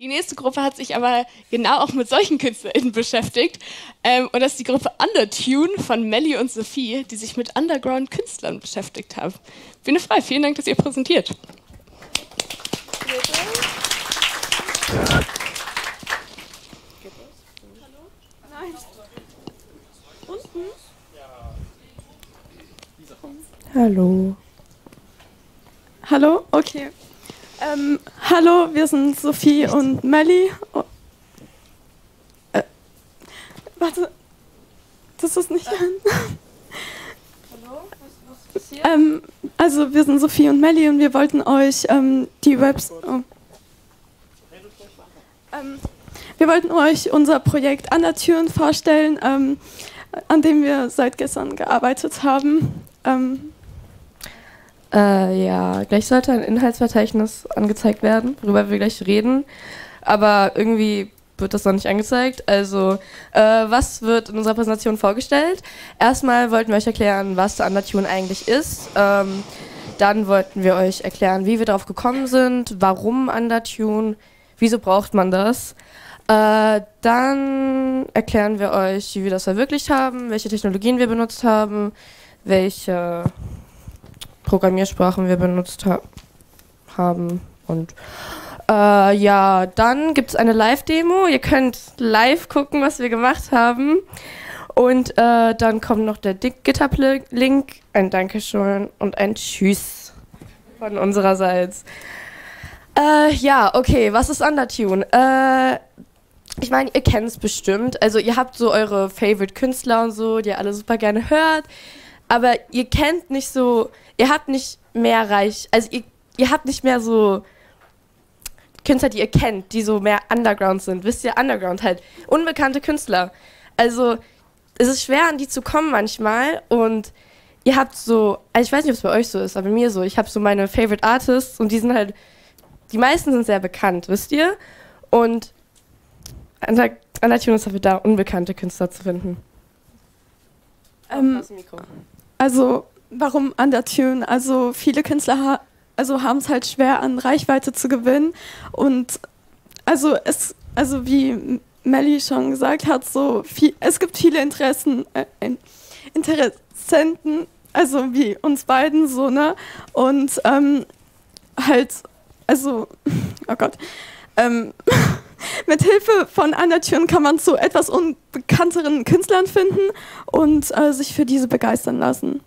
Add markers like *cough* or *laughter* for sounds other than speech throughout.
Die nächste Gruppe hat sich aber genau auch mit solchen KünstlerInnen beschäftigt. Ähm, und das ist die Gruppe Undertune von Melly und Sophie, die sich mit Underground-Künstlern beschäftigt haben. Bühne frei, vielen Dank, dass ihr präsentiert. Hallo. Hallo, okay. Ähm, hallo, wir sind Sophie und Melly. Oh, äh, warte, das ist nicht an. Hallo, was, was ähm, also wir sind Sophie und Melly und wir wollten euch ähm, die Webs... Oh. Ähm, wir wollten euch unser Projekt An der Türen vorstellen, ähm, an dem wir seit gestern gearbeitet haben. Ähm, äh, ja, gleich sollte ein Inhaltsverzeichnis angezeigt werden, worüber wir gleich reden. Aber irgendwie wird das noch nicht angezeigt. Also, äh, was wird in unserer Präsentation vorgestellt? Erstmal wollten wir euch erklären, was Undertune eigentlich ist. Ähm, dann wollten wir euch erklären, wie wir darauf gekommen sind, warum Undertune, wieso braucht man das. Äh, dann erklären wir euch, wie wir das verwirklicht haben, welche Technologien wir benutzt haben, welche Programmiersprachen wir benutzt ha haben. Und äh, ja, dann gibt es eine Live-Demo. Ihr könnt live gucken, was wir gemacht haben. Und äh, dann kommt noch der GitHub-Link, ein Dankeschön und ein Tschüss von unsererseits. Äh, ja, okay, was ist Undertune? Äh, ich meine, ihr kennt es bestimmt. Also ihr habt so eure Favorite-Künstler und so, die ihr alle super gerne hört. Aber ihr kennt nicht so ihr habt nicht mehr reich, also ihr, ihr habt nicht mehr so Künstler, die ihr kennt, die so mehr Underground sind. Wisst ihr, Underground halt. Unbekannte Künstler. Also, es ist schwer, an die zu kommen manchmal und ihr habt so, also ich weiß nicht, ob es bei euch so ist, aber mir so, ich habe so meine Favorite Artists und die sind halt, die meisten sind sehr bekannt, wisst ihr? Und an der, an der Tune ist dafür da, unbekannte Künstler zu finden. Ähm, also, warum Undertune? Also viele Künstler ha also haben es halt schwer an Reichweite zu gewinnen und also es also wie Melly schon gesagt hat, so viel, es gibt viele Interessen äh, Interessenten, also wie uns beiden so ne und ähm, halt also *laughs* oh Gott ähm, mit Hilfe von Undertune kann man zu etwas unbekannteren Künstlern finden und äh, sich für diese begeistern lassen.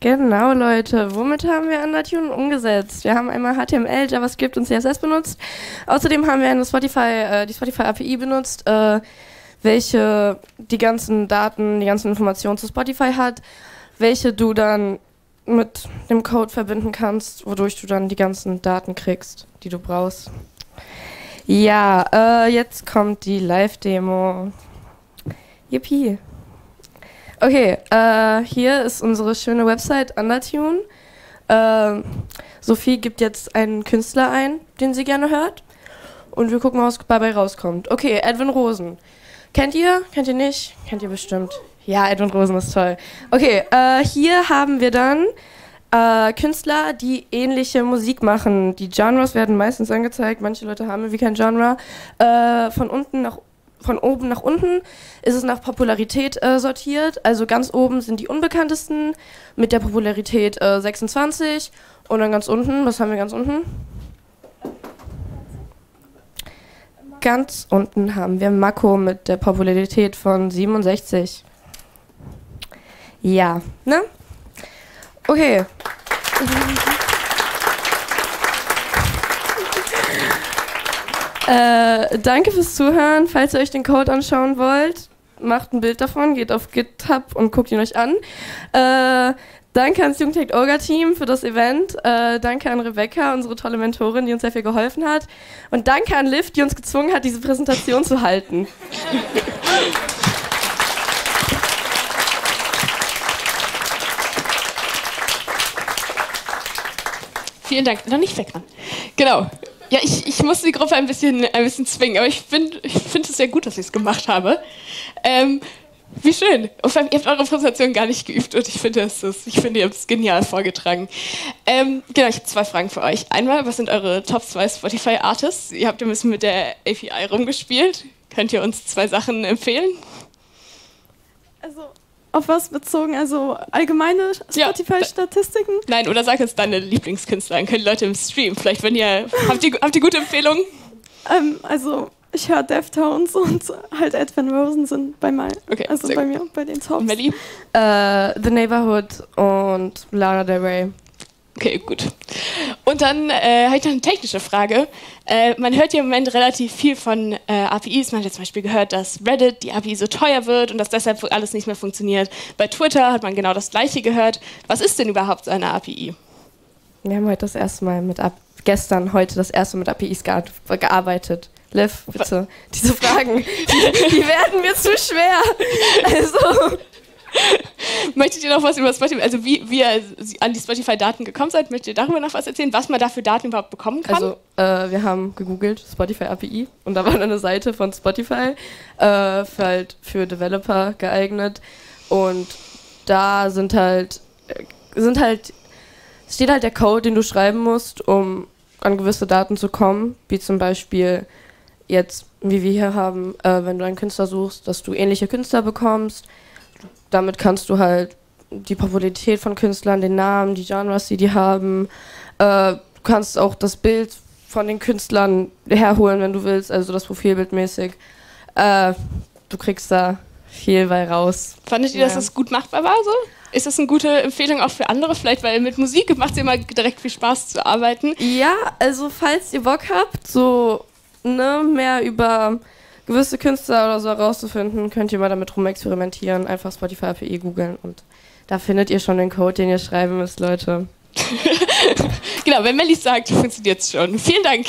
Genau, Leute. Womit haben wir Undertune umgesetzt? Wir haben einmal HTML, JavaScript und CSS benutzt. Außerdem haben wir eine Spotify, äh, die Spotify API benutzt, äh, welche die ganzen Daten, die ganzen Informationen zu Spotify hat, welche du dann mit dem Code verbinden kannst, wodurch du dann die ganzen Daten kriegst, die du brauchst. Ja, äh, jetzt kommt die Live-Demo. Yippie. Okay, äh, hier ist unsere schöne Website Undertune. Äh, Sophie gibt jetzt einen Künstler ein, den sie gerne hört. Und wir gucken mal, was dabei rauskommt. Okay, Edwin Rosen. Kennt ihr? Kennt ihr nicht? Kennt ihr bestimmt. Ja, Edwin Rosen ist toll. Okay, äh, hier haben wir dann äh, Künstler, die ähnliche Musik machen. Die Genres werden meistens angezeigt. Manche Leute haben irgendwie kein Genre. Äh, von unten nach von oben nach unten ist es nach Popularität äh, sortiert. Also ganz oben sind die unbekanntesten mit der Popularität äh, 26 und dann ganz unten, was haben wir ganz unten? Ganz unten haben wir Mako mit der Popularität von 67. Ja, ne? Okay. Äh, danke fürs Zuhören. Falls ihr euch den Code anschauen wollt, macht ein Bild davon, geht auf GitHub und guckt ihn euch an. Äh, danke ans Jugendtech Orga Team für das Event. Äh, danke an Rebecca, unsere tolle Mentorin, die uns sehr viel geholfen hat. Und danke an Liv, die uns gezwungen hat, diese Präsentation zu halten. *laughs* Vielen Dank. Noch nicht weg. Genau. Ja, ich, ich muss die Gruppe ein bisschen, ein bisschen zwingen, aber ich finde ich find es sehr gut, dass ich es gemacht habe. Ähm, Wie schön. Und vor allem, ihr habt eure Präsentation gar nicht geübt und ich finde, es ist, ich finde, ihr habt es genial vorgetragen. Ähm, genau, ich habe zwei Fragen für euch. Einmal, was sind eure Top 2 Spotify Artists? Ihr habt ein bisschen mit der API rumgespielt. Könnt ihr uns zwei Sachen empfehlen? Also auf was bezogen? Also allgemeine Ja, Spotify-Statistiken? Nein, oder sag jetzt deine Lieblingskünstler, dann können die Leute im Stream. Vielleicht, wenn ihr. Habt ihr, habt ihr gute Empfehlungen? Ähm, also ich höre Deftones und halt Edwin Rosen sind bei mal, Okay, also bei mir bei den Tops. Und Melly? Äh, The Neighborhood und Lana Del Rey. Okay, gut. Und dann äh, habe ich noch eine technische Frage. Äh, man hört ja im Moment relativ viel von äh, APIs. Man hat ja zum Beispiel gehört, dass Reddit die API so teuer wird und dass deshalb alles nicht mehr funktioniert. Bei Twitter hat man genau das Gleiche gehört. Was ist denn überhaupt so eine API? Wir haben heute das erste Mal mit Ab gestern, heute das erste Mal mit APIs gear gearbeitet. Liv, bitte. Diese Fragen, die, die werden mir zu schwer. Also, Möchtet ihr noch was über Spotify, also wie, wie ihr an die Spotify-Daten gekommen seid? Möchtet ihr darüber noch was erzählen, was man da für Daten überhaupt bekommen kann? also äh, wir haben gegoogelt Spotify API und da war eine Seite von Spotify äh, für, halt für Developer geeignet und da sind halt äh, sind halt steht halt der Code, den du schreiben musst, um an gewisse Daten zu kommen, wie zum Beispiel jetzt, wie wir hier haben, äh, wenn du einen Künstler suchst, dass du ähnliche Künstler bekommst. Damit kannst du halt die Popularität von Künstlern, den Namen, die Genres, die die haben. Äh, du kannst auch das Bild von den Künstlern herholen, wenn du willst, also das Profilbild mäßig. Äh, du kriegst da viel bei raus. Fandet ihr, dass das gut machbar war so? Ist das eine gute Empfehlung auch für andere vielleicht? Weil mit Musik macht es immer direkt viel Spaß zu arbeiten. Ja, also falls ihr Bock habt, so ne, mehr über gewisse Künstler oder so herauszufinden, könnt ihr mal damit rumexperimentieren. Einfach Spotify API googeln und da findet ihr schon den Code, den ihr schreiben müsst, Leute. *laughs* Genau, wenn Melly sagt, funktioniert es schon. Vielen Dank.